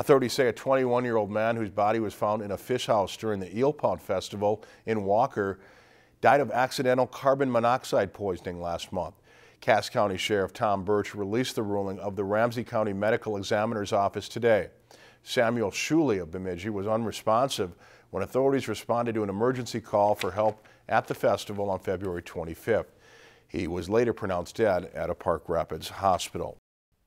Authorities say a 21-year-old man whose body was found in a fish house during the Eelpout Festival in Walker died of accidental carbon monoxide poisoning last month. Cass County Sheriff Tom Burch released the ruling of the Ramsey County Medical Examiner's Office today. Samuel Shuley of Bemidji was unresponsive when authorities responded to an emergency call for help at the festival on February 25th. He was later pronounced dead at a Park Rapids hospital.